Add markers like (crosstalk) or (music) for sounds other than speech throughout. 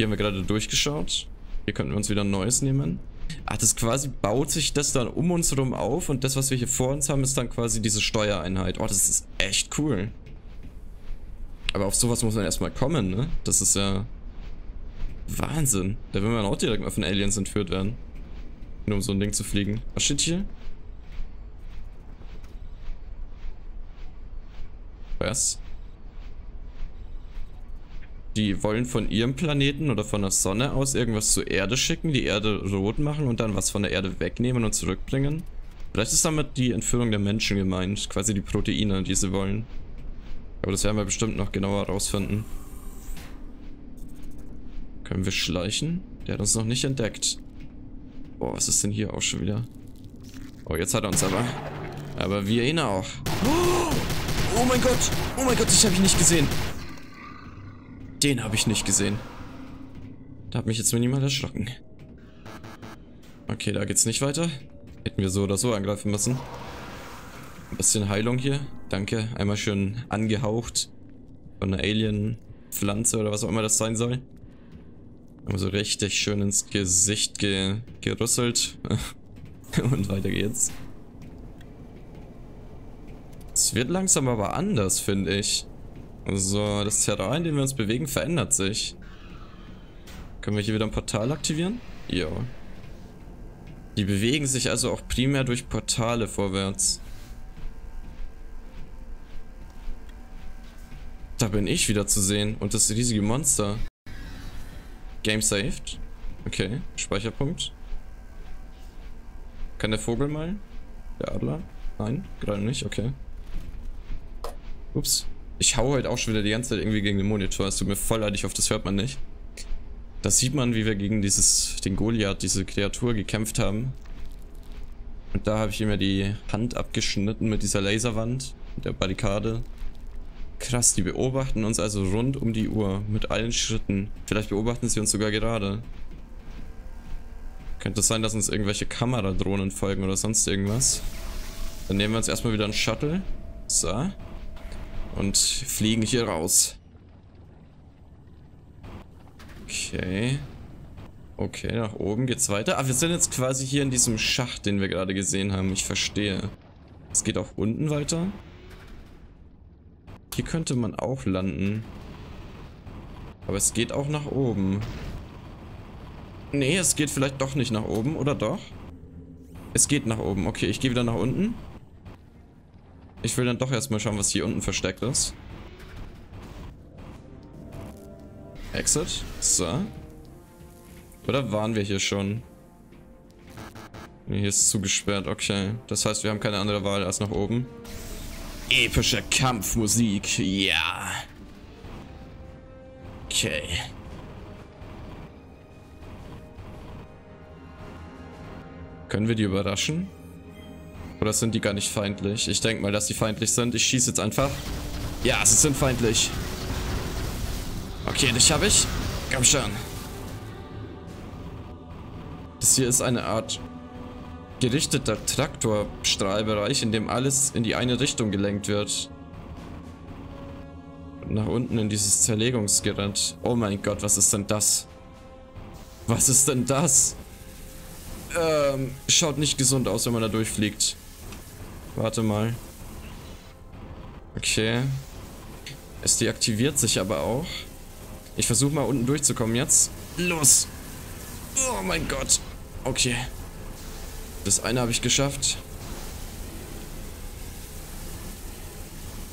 Hier haben wir gerade durchgeschaut. Hier könnten wir uns wieder ein neues nehmen. Ach, das quasi baut sich das dann um uns rum auf und das, was wir hier vor uns haben, ist dann quasi diese Steuereinheit. Oh, das ist echt cool. Aber auf sowas muss man erstmal kommen, ne? Das ist ja Wahnsinn. Da will man auch direkt mal von Aliens entführt werden. Nur um so ein Ding zu fliegen. Was steht hier? Was? Die wollen von ihrem Planeten oder von der Sonne aus irgendwas zur Erde schicken, die Erde rot machen und dann was von der Erde wegnehmen und zurückbringen. Vielleicht ist damit die Entführung der Menschen gemeint, quasi die Proteine, die sie wollen. Aber das werden wir bestimmt noch genauer rausfinden. Können wir schleichen? Der hat uns noch nicht entdeckt. Boah, was ist denn hier auch schon wieder? Oh, jetzt hat er uns aber. Aber wir ihn auch. Oh mein Gott! Oh mein Gott, das habe ich nicht gesehen. Den habe ich nicht gesehen. Da hat mich jetzt minimal erschrocken. Okay, da geht's nicht weiter. Hätten wir so oder so angreifen müssen. Ein bisschen Heilung hier. Danke. Einmal schön angehaucht. Von einer Alien-Pflanze oder was auch immer das sein soll. Haben so richtig schön ins Gesicht ge gerüsselt. (laughs) Und weiter geht's. Es wird langsam aber anders, finde ich. Also, das Terrain, in dem wir uns bewegen, verändert sich. Können wir hier wieder ein Portal aktivieren? Ja. Die bewegen sich also auch primär durch Portale vorwärts. Da bin ich wieder zu sehen. Und das riesige Monster. Game saved. Okay, Speicherpunkt. Kann der Vogel mal? Der Adler? Nein, gerade nicht, okay. Ups. Ich hau halt auch schon wieder die ganze Zeit irgendwie gegen den Monitor. Es tut mir voll leid, ich hoffe, das hört man nicht. Da sieht man, wie wir gegen dieses, den Goliath, diese Kreatur gekämpft haben. Und da habe ich ihm ja die Hand abgeschnitten mit dieser Laserwand, der Barrikade. Krass, die beobachten uns also rund um die Uhr, mit allen Schritten. Vielleicht beobachten sie uns sogar gerade. Könnte es sein, dass uns irgendwelche Kameradrohnen folgen oder sonst irgendwas. Dann nehmen wir uns erstmal wieder einen Shuttle. So und fliegen hier raus. Okay. Okay, nach oben geht's weiter. Ah, wir sind jetzt quasi hier in diesem Schacht, den wir gerade gesehen haben. Ich verstehe. Es geht auch unten weiter. Hier könnte man auch landen. Aber es geht auch nach oben. Nee, es geht vielleicht doch nicht nach oben, oder doch? Es geht nach oben. Okay, ich gehe wieder nach unten. Ich will dann doch erstmal schauen, was hier unten versteckt ist. Exit. So. Oder waren wir hier schon? Hier ist zugesperrt. Okay. Das heißt, wir haben keine andere Wahl als nach oben. Epische Kampfmusik. Ja. Okay. Können wir die überraschen? Oder sind die gar nicht feindlich? Ich denke mal, dass die feindlich sind. Ich schieße jetzt einfach. Ja, sie sind feindlich. Okay, dich habe ich. Komm schon. Das hier ist eine Art gerichteter Traktorstrahlbereich, in dem alles in die eine Richtung gelenkt wird. Nach unten in dieses Zerlegungsgerät. Oh mein Gott, was ist denn das? Was ist denn das? Ähm, schaut nicht gesund aus, wenn man da durchfliegt. Warte mal. Okay. Es deaktiviert sich aber auch. Ich versuche mal unten durchzukommen jetzt. Los! Oh mein Gott. Okay. Das eine habe ich geschafft.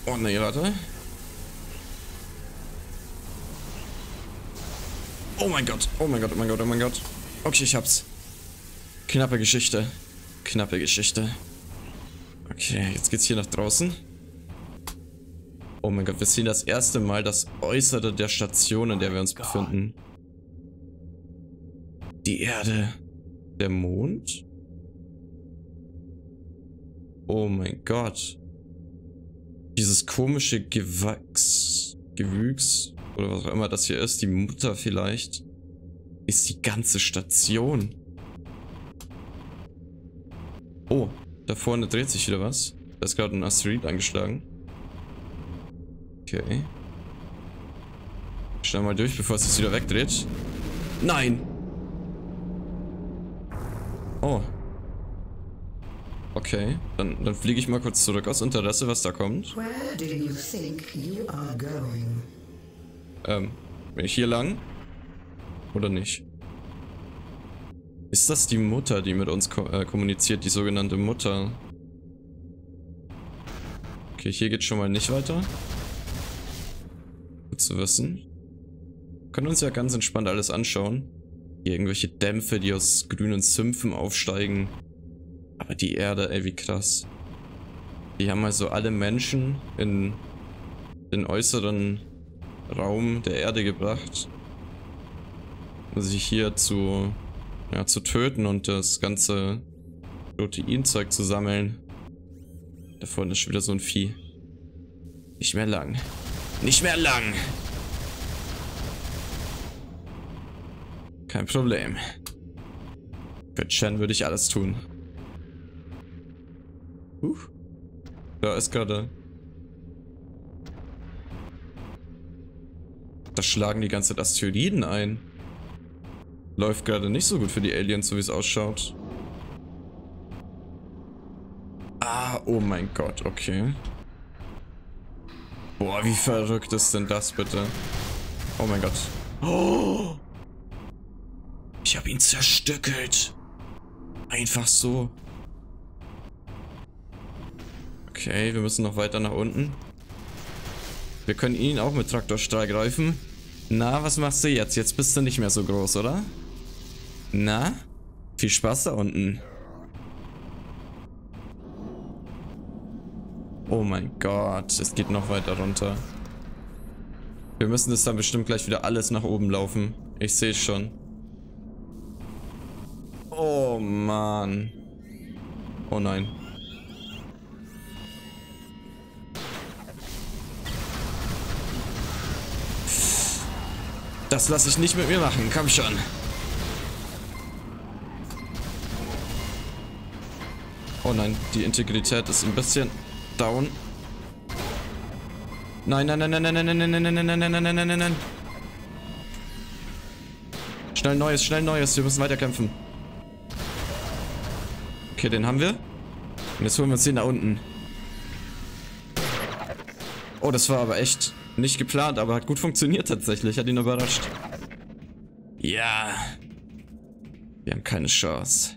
Oh ne, warte. Oh mein Gott. Oh mein Gott, oh mein Gott, oh mein Gott. Okay, ich hab's. Knappe Geschichte. Knappe Geschichte. Okay, jetzt geht's hier nach draußen. Oh mein Gott, wir sehen das erste Mal das Äußere der Station, in der wir uns befinden. Die Erde. Der Mond? Oh mein Gott. Dieses komische Gewachs, Gewüchs, oder was auch immer das hier ist, die Mutter vielleicht, ist die ganze Station. Da vorne dreht sich wieder was. Da ist gerade ein Asteroid eingeschlagen. Okay. Schnell mal durch, bevor es sich wieder wegdreht. Nein! Oh. Okay, dann, dann fliege ich mal kurz zurück aus Interesse, was da kommt. You you? Ähm, bin ich hier lang? Oder nicht? Ist das die Mutter, die mit uns ko äh, kommuniziert, die sogenannte Mutter? Okay, hier geht schon mal nicht weiter. Gut zu wissen. Können uns ja ganz entspannt alles anschauen. Hier irgendwelche Dämpfe, die aus grünen Sümpfen aufsteigen. Aber die Erde, ey, wie krass. Die haben also alle Menschen in den äußeren Raum der Erde gebracht. Um sich hier zu, ja, zu töten und das ganze Proteinzeug zu sammeln. Da vorne ist schon wieder so ein Vieh. Nicht mehr lang. Nicht mehr lang! Kein Problem. Für Chen würde ich alles tun. Huch. Da ist gerade... Da schlagen die ganze Zeit Asteroiden ein. Läuft gerade nicht so gut für die Aliens, so wie es ausschaut. Ah, oh mein Gott, okay. Boah, wie verrückt ist denn das bitte? Oh mein Gott. Oh! (gasps) Ich habe ihn zerstückelt. Einfach so. Okay, wir müssen noch weiter nach unten. Wir können ihn auch mit Traktorstrahl greifen. Na, was machst du jetzt? Jetzt bist du nicht mehr so groß, oder? Na? Viel Spaß da unten. Oh mein Gott, es geht noch weiter runter. Wir müssen das dann bestimmt gleich wieder alles nach oben laufen. Ich sehe schon. Oh Mann. Oh nein. Das lasse ich nicht mit mir machen. Komm schon. Oh nein, die Integrität ist ein bisschen down. Nein, nein, nein, nein, nein, nein, nein, nein, nein, nein, nein, nein, nein, nein, nein, nein. Schnell Neues, schnell Neues. Wir müssen weiterkämpfen. Okay, den haben wir. Und jetzt holen wir uns den da unten. Oh, das war aber echt nicht geplant, aber hat gut funktioniert tatsächlich. Hat ihn überrascht. Ja. Wir haben keine Chance.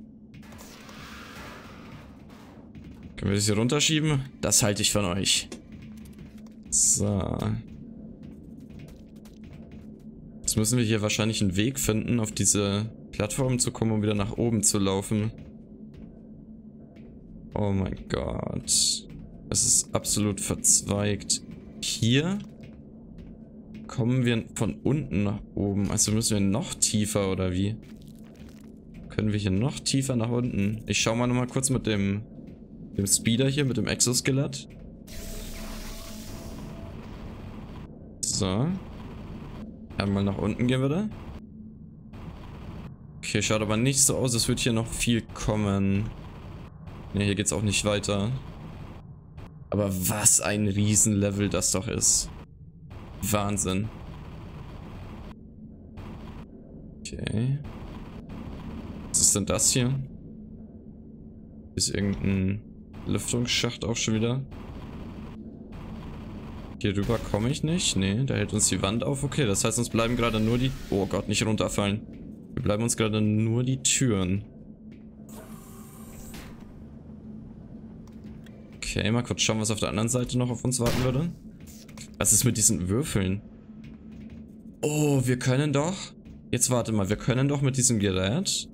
Können wir das hier runterschieben? Das halte ich von euch. So. Jetzt müssen wir hier wahrscheinlich einen Weg finden, auf diese Plattform zu kommen, um wieder nach oben zu laufen. Oh mein Gott. Es ist absolut verzweigt. Hier kommen wir von unten nach oben. Also müssen wir noch tiefer oder wie? Können wir hier noch tiefer nach unten? Ich schau mal nochmal kurz mit dem, dem Speeder hier, mit dem Exoskelett. So. Einmal nach unten gehen wir da. Okay, schaut aber nicht so aus, als würde hier noch viel kommen. Ne, hier geht's auch nicht weiter. Aber was ein Riesenlevel das doch ist. Wahnsinn. Okay. Was ist denn das hier? Ist irgendein Lüftungsschacht auch schon wieder? Hier rüber komme ich nicht. Nee, da hält uns die Wand auf. Okay, das heißt, uns bleiben gerade nur die... Oh Gott, nicht runterfallen. Wir bleiben uns gerade nur die Türen. Okay, mal kurz schauen, was auf der anderen Seite noch auf uns warten würde. Was ist mit diesen Würfeln? Oh, wir können doch... Jetzt warte mal, wir können doch mit diesem Gerät...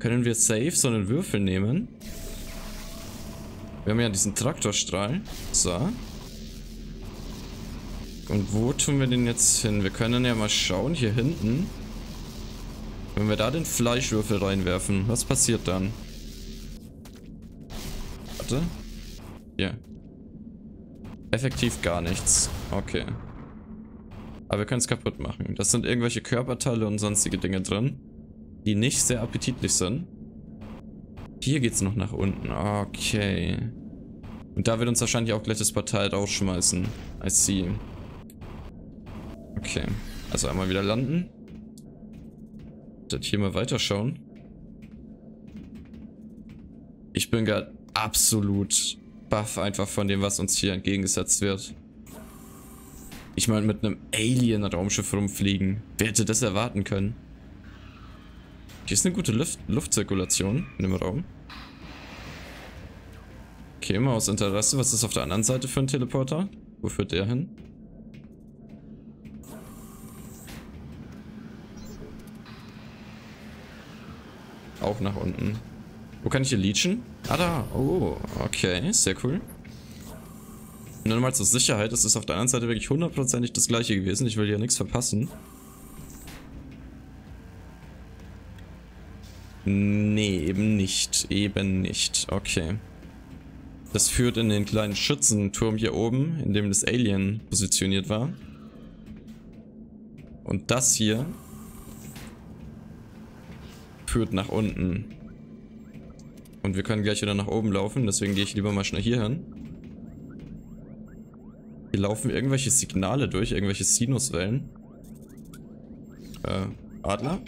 Können wir safe so einen Würfel nehmen. Wir haben ja diesen Traktorstrahl. So. Und wo tun wir den jetzt hin? Wir können ja mal schauen, hier hinten. Wenn wir da den Fleischwürfel reinwerfen, was passiert dann? Warte. Hier. Effektiv gar nichts. Okay. Aber wir können es kaputt machen. Das sind irgendwelche Körperteile und sonstige Dinge drin, die nicht sehr appetitlich sind. Hier geht es noch nach unten. Okay. Und da wird uns wahrscheinlich auch gleich das Portal rausschmeißen. I see. Okay. Also einmal wieder landen. Dann hier mal weiterschauen. Ich bin gerade absolut baff einfach von dem, was uns hier entgegengesetzt wird. Ich meine, mit einem Alien-Raumschiff rumfliegen. Wer hätte das erwarten können? Hier ist eine gute Luft Luftzirkulation in dem Raum. Okay, mal aus Interesse. Was ist auf der anderen Seite für ein Teleporter? Wo führt der hin? Auch nach unten. Wo kann ich hier leechen? Ah, da. Oh, okay. Sehr cool. Nur mal zur Sicherheit, das ist auf der anderen Seite wirklich hundertprozentig das gleiche gewesen. Ich will hier nichts verpassen. Nee, eben nicht. Eben nicht. Okay. Das führt in den kleinen Schützenturm hier oben, in dem das Alien positioniert war. Und das hier führt nach unten. Und wir können gleich wieder nach oben laufen, deswegen gehe ich lieber mal schnell hier hin. Hier laufen irgendwelche Signale durch, irgendwelche Sinuswellen. Äh, Adler?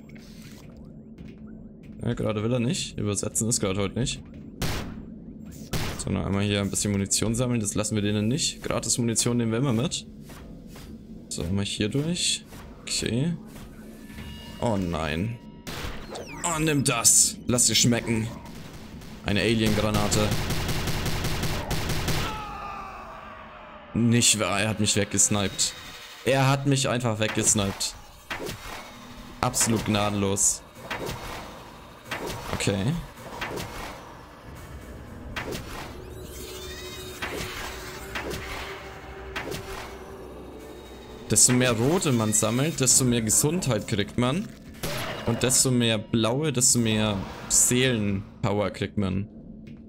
Ja, gerade will er nicht. Übersetzen ist gerade heute nicht. Sondern einmal hier ein bisschen Munition sammeln, das lassen wir denen nicht. Gratis Munition nehmen wir immer mit. So, einmal hier durch. Okay. Oh nein. Oh, nimm das. Lass dir schmecken. Eine Alien-Granate. Nicht wahr, er hat mich weggesniped. Er hat mich einfach weggesniped. Absolut gnadenlos. Okay. Desto mehr rote man sammelt, desto mehr Gesundheit kriegt man. Und desto mehr blaue, desto mehr Seelenpower kriegt man.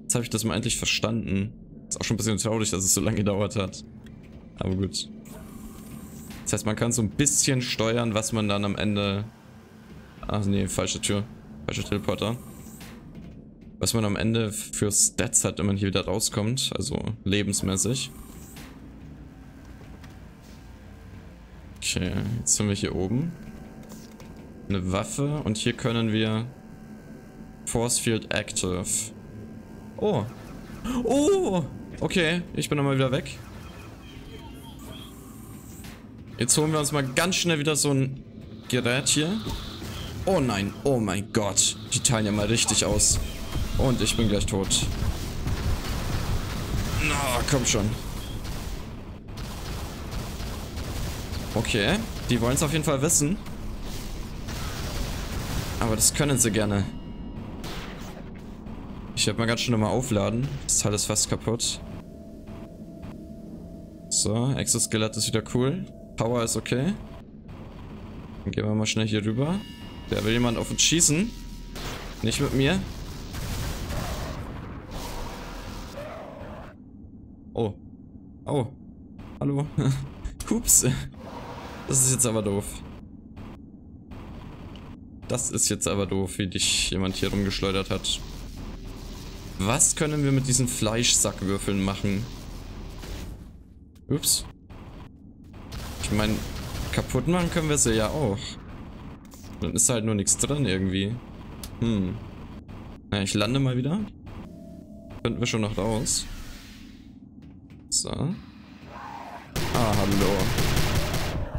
Jetzt habe ich das mal endlich verstanden. Ist auch schon ein bisschen traurig, dass es so lange gedauert hat. Aber gut. Das heißt, man kann so ein bisschen steuern, was man dann am Ende... Ach nee, falsche Tür. Falscher Teleporter. Was man am Ende für Stats hat, wenn man hier wieder rauskommt. Also lebensmäßig. Okay, jetzt sind wir hier oben. Eine Waffe und hier können wir Force Field Active. Oh. Oh! Okay, ich bin nochmal wieder weg. Jetzt holen wir uns mal ganz schnell wieder so ein Gerät hier. Oh nein, oh mein Gott. Die teilen ja mal richtig aus. Und ich bin gleich tot. Na, no, komm schon. Okay, die wollen es auf jeden Fall wissen. Aber das können sie gerne. Ich werde mal ganz schnell mal aufladen. Das Teil ist fast kaputt. So, Exoskelett ist wieder cool. Power ist okay. Dann gehen wir mal schnell hier rüber. Da will jemand auf uns schießen. Nicht mit mir. Oh. Oh. Hallo. (laughs) Ups. Das ist jetzt aber doof. Das ist jetzt aber doof, wie dich jemand hier rumgeschleudert hat. Was können wir mit diesen Fleischsackwürfeln machen? Ups. Ich meine, kaputt machen können wir sie ja auch. Dann ist halt nur nichts drin irgendwie. Hm. Na, ich lande mal wieder. Finden wir schon noch raus. So. Ah, hallo.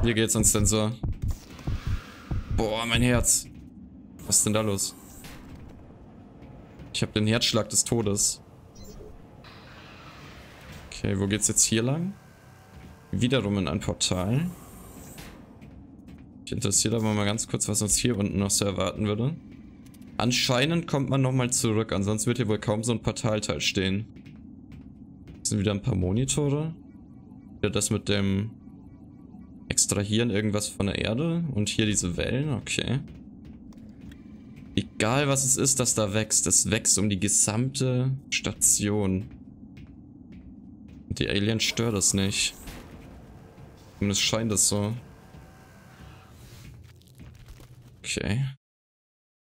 Hier geht's ans Sensor. Boah, mein Herz. Was ist denn da los? Ich habe den Herzschlag des Todes. Okay, wo geht's jetzt hier lang? Wiederum in ein Portal. Ich interessiere aber mal ganz kurz, was uns hier unten noch so erwarten würde. Anscheinend kommt man nochmal zurück, ansonsten wird hier wohl kaum so ein Portalteil stehen. Hier sind wieder ein paar Monitore. Wieder das mit dem Extrahieren irgendwas von der Erde. Und hier diese Wellen, okay. Egal was es ist, das da wächst, es wächst um die gesamte Station. Die Aliens stört es nicht. Zumindest scheint es so. Okay.